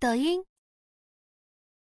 抖音